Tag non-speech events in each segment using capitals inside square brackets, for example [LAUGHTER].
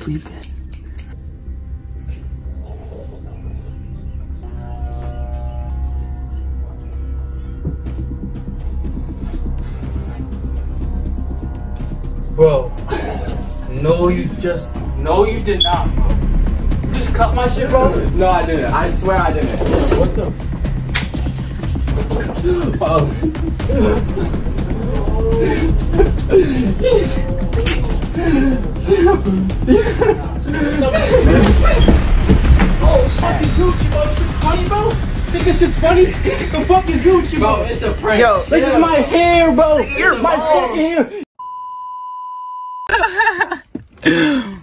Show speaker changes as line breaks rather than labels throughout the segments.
He's sleeping.
Bro, no, you just, no, you did not, bro. You just cut my shit, bro?
No, I didn't. I swear I didn't.
What the? [LAUGHS] Oh, fucking Gucci, bro. This funny, bro. Think this shit's funny? The fuck is Gucci, bro?
Bro, it's a prank.
Yo, this is my hair, bro. You're my fucking hair. [LAUGHS]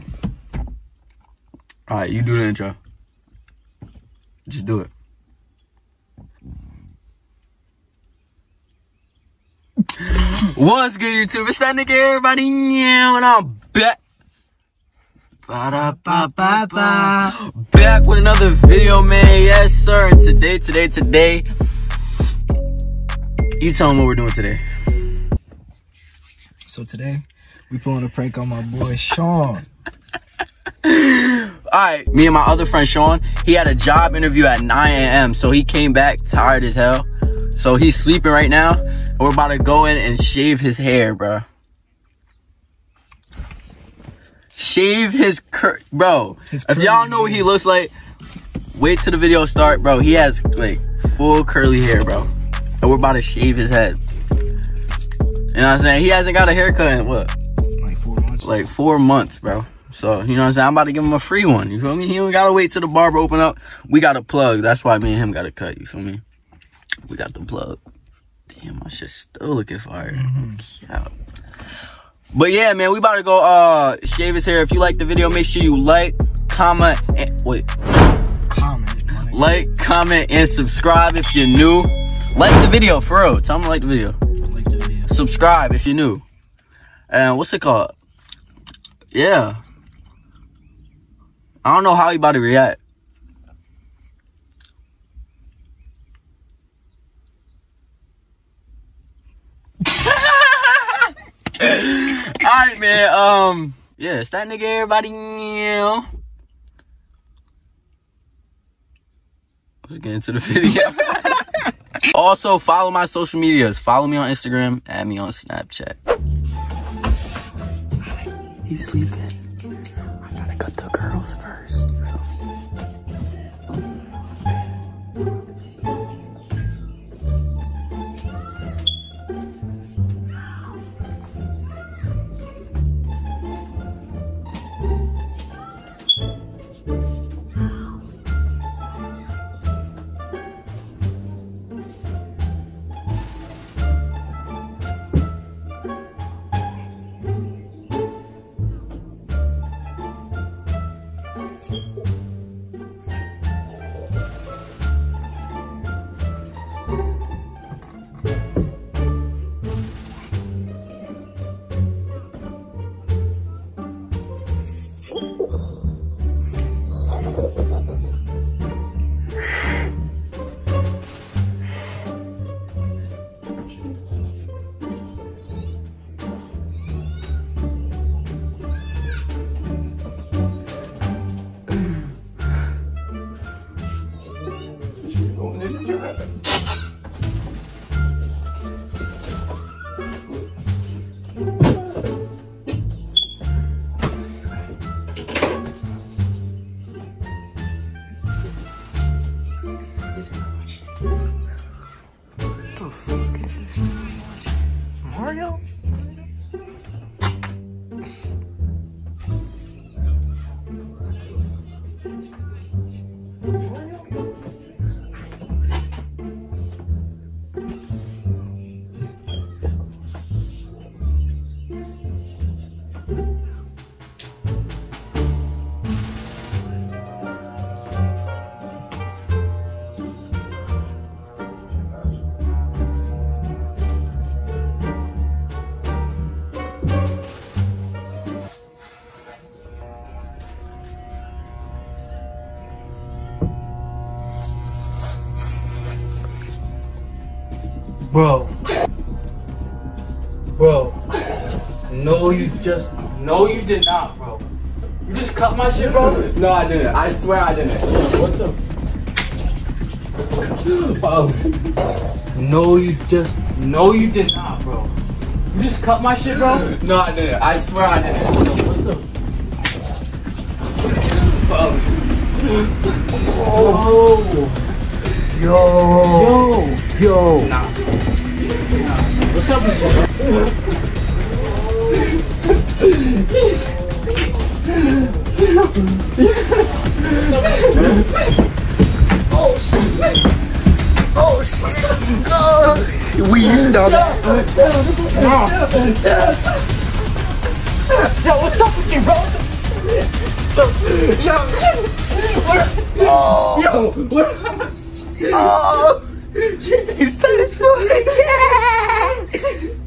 All right, you do the intro. Just do it. What's good, YouTube? It's that nigga, everybody. And I'm back. Ba-da-ba-ba-ba. Back with another video, man. Yes, sir. Today, today, today, you tell them what we're doing today.
So today, we pulling a prank on my boy Sean. [LAUGHS]
All right, me and my other friend Sean, he had a job interview at 9 a.m. So he came back tired as hell. So he's sleeping right now. And we're about to go in and shave his hair, bro. Shave his cur- bro.
His
if y'all know what he looks like, wait till the video start, bro. He has like full curly hair, bro. And we're about to shave his head. You know what I'm saying? He hasn't got a haircut in what?
Like four months.
like four months, bro. So, you know what I'm saying? I'm about to give him a free one. You feel me? He don't gotta wait till the barber open up. We got a plug. That's why me and him got to cut. You feel me? We got the plug. Damn, my shit still looking fire. Mm-hmm. Yeah. But yeah, man, we about to go uh shave his hair. If you like the video, make sure you like, comment, and wait,
comment.
like, comment, and subscribe if you're new. Like the video, for real. Tell them to like the video.
Like the video.
Subscribe if you're new. And what's it called? Yeah. I don't know how he about to react. Alright, man. Um, yeah, it's that nigga, everybody. Yeah. Let's get into the video. [LAUGHS] also, follow my social medias. Follow me on Instagram, add me on Snapchat. He's sleeping. I gotta cut the girls first. What the fuck is this? Mario?
Bro. Bro. No, you just, no, you did not, bro. You just cut my shit, bro?
No, I didn't. I swear I didn't.
What the? Oh. No, you just. No, you did not, bro. You just cut my shit, bro?
No, I didn't. I swear I didn't.
What the? Oh.
Yo.
Yo.
Yo.
Nah. What's up with you, bro?
Oh shit. Oh. We done.
Yo, what's up with you, bro?
Oh.
Yo, what?
Oh. He's tight as fuck.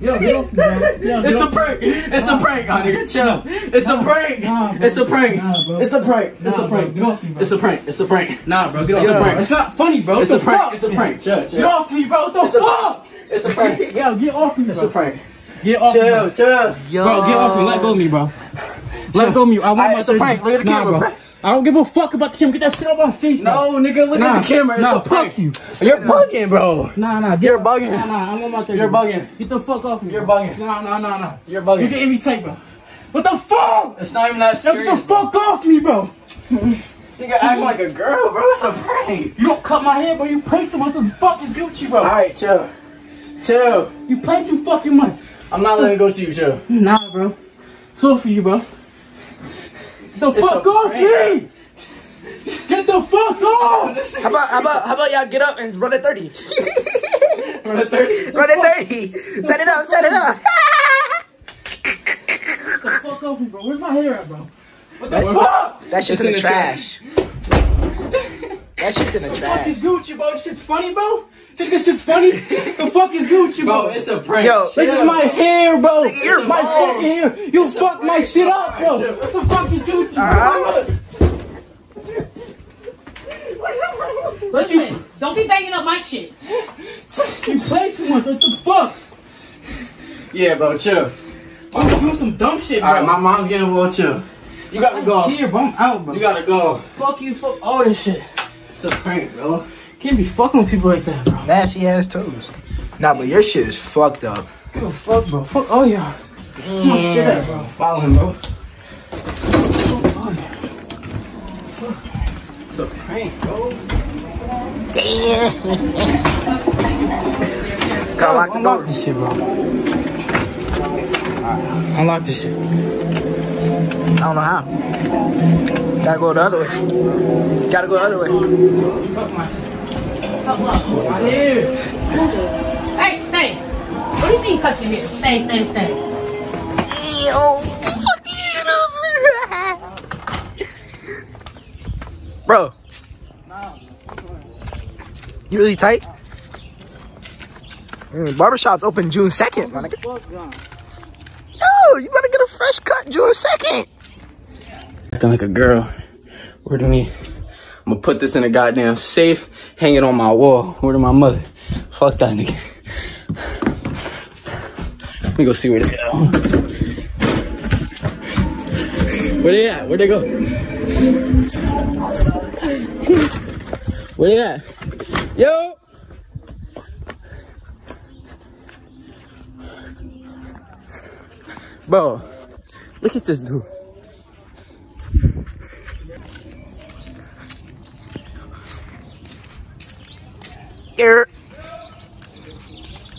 Yo, yo, yo,
It's a prank. It's a prank, my nigga. Chill. It's a prank.
Nah.
It's a prank.
Nah, bro.
It's a prank. It's
Nah,
a
bro.
prank.
Get off me, bro.
It's a prank. It's a prank. Nah, bro. Get off
Yo,
the prank.
It's not funny, bro.
It's
What
a prank.
fuck?
It's a prank. Chill,
Get off me, bro. What the
It's a
fuck?
It's a prank.
Yo, get off me, bro.
It's a prank.
Get off me.
Chill,
Bro.
chill.
Yo.
Bro, get off me. Let go of me, bro. Let go of me. I want my
it's a prank. Look at the
nah,
camera,
bro.
Bro.
I don't give a fuck about the camera. Get that shit off my face, bro.
No, nigga, look
Nah,
at the camera. It's
nah,
a
fuck you.
You're bugging, bro.
Nah, nah. Get,
You're bugging.
Nah, nah. I want my 30.
You're bugging.
Get the fuck off me.
You're
bro.
bugging.
Nah, nah, nah, nah.
You're bugging.
You getting me tight, bro. What the fuck?
It's not even that
Yo,
serious.
get the fuck off me, bro.
Nigga acting like a girl, bro. It's a prank.
You don't cut my hair, bro. You too much. What the fuck is Gucci, bro?
Alright, chill. Chill.
You pay too fucking much.
I'm not letting it go to you, chill.
Nah, bro. So for you, bro. The
It's
fuck off
prank.
me! Get the fuck off!
How about how about how about y'all get up and run at 30? [LAUGHS]
Run a 30.
run at 30. Set it up, set it up.
Get the fuck off me, bro. Where's my hair at, bro? What the
That-
fuck?
That shit's in
in
the
the
trash. That shit's in the
The fuck
trash.
is Gucci, bro? This shit's funny, bro? Think this shit's funny? [LAUGHS] the fuck is Gucci, bro?
Bro, it's a prank.
Yo,
this is my hair, bro.
You're
my
bald.
fucking hair. You fucked my shit up, bro. What the fuck is Gucci, bro?
Alright.
Let you,
Listen, don't be banging up my shit.
you play too much. What the fuck?
Yeah, bro, chill.
I'm doing some dumb shit, bro.
Alright, my mom's getting a little chill. You gotta go.
Here, bro. I'm out, bro.
You gotta go.
fuck you, fuck all this shit.
It's a prank, bro.
Can't be fucking with people like that, bro.
Nasty ass toes. Nah, but your shit is fucked up.
Give a fuck, bro. Fuck all y'all. Come on, shit at, bro.
Follow him, bro. It's a prank, bro.
Damn. Gotta lock the
Unlock
door.
this shit, bro. Unlock this shit.
I don't know how. Gotta go the other way. Gotta go the other way.
Fuck my shit.
Fuck what?
My hair.
Hey, stay. What do you mean cut your hair? Stay, stay, stay.
Yo, Bro, you really tight? Mm, barbershop's open June 2nd, my nigga.
Fuck.
Yo, you better get a fresh cut June 2nd.
Acting like a girl. Word to me. I'm gonna put this in a goddamn safe, hang it on my wall. Word to my mother. Fuck that nigga. Let me go see where they go. Where they at? Where they go? Where they at? Yo! Bro, look at this dude.
Here.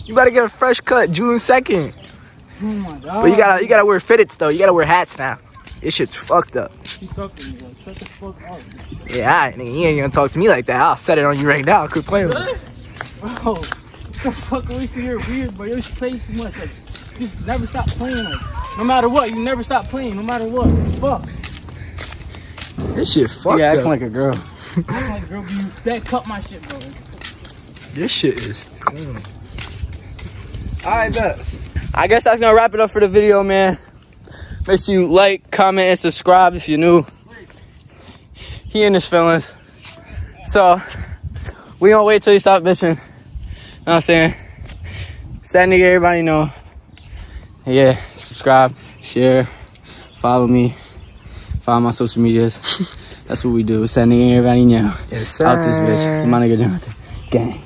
You better get a fresh cut June 2nd.
Oh my god.
But you gotta you gotta wear fitteds though. You gotta wear hats now. This shit's fucked up.
You talking to me. Shut the fuck up.
Yeah, alright, nigga, you ain't gonna talk to me like that. I'll set it on you right now. Quit playing with me.
Bro, get the fuck away from here, weird, bro. You just play too much. Like, just never stop playing. Like, no matter what, you never stop playing. No matter what. Fuck.
This shit fucked
Yeah, acting like a girl.
I'm like, girl, you that cut my shit, bro.
This shit is clean.
Alright, bet. I guess that's gonna wrap it up for the video, man. Make sure you like, comment, and subscribe if you're new. He in his feelings. So, we gonna wait till he stop bitching. Know what I'm saying? Send nigga everybody know. Yeah, subscribe, share, follow me. Follow my social medias. [LAUGHS] That's what we do. Sending everybody now.
Yes, sir.
Out this bitch. My nigga Jonathan. Gang.